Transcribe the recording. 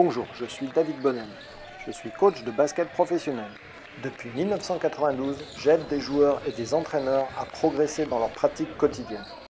Bonjour, je suis David Bonnem. Je suis coach de basket professionnel. Depuis 1992, j'aide des joueurs et des entraîneurs à progresser dans leur pratique quotidienne.